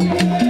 Samoni ne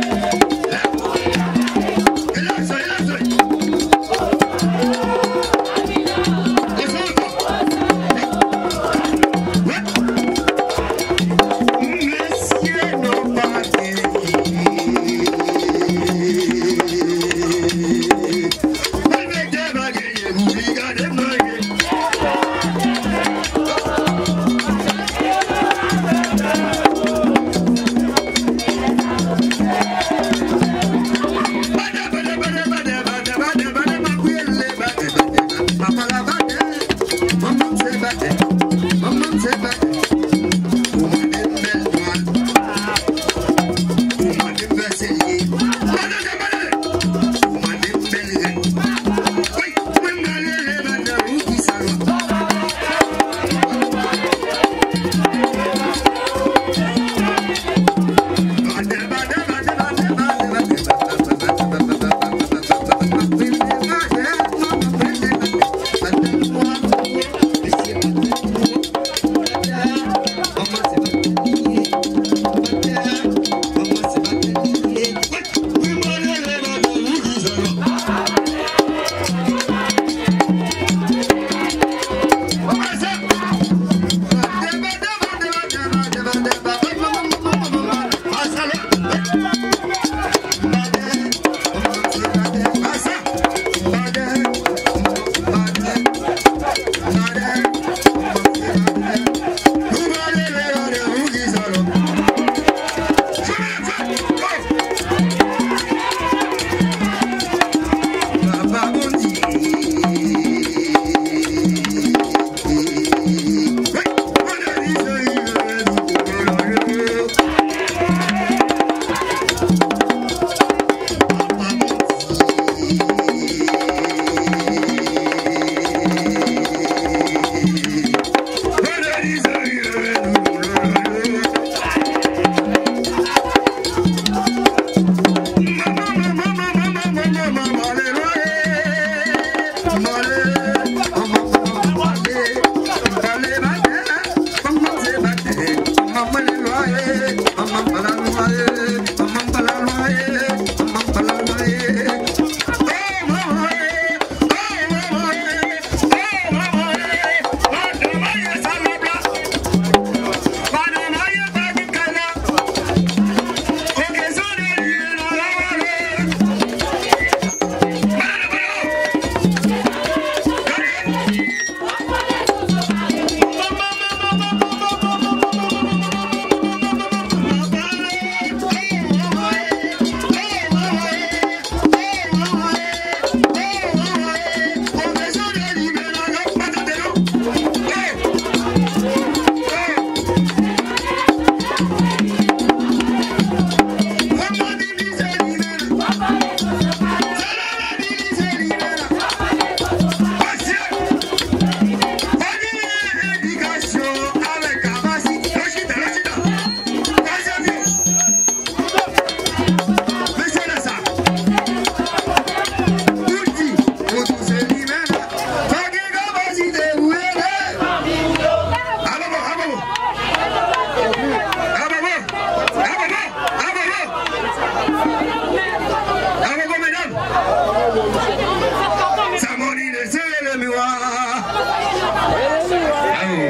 Awo,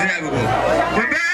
zira gogo. Bebe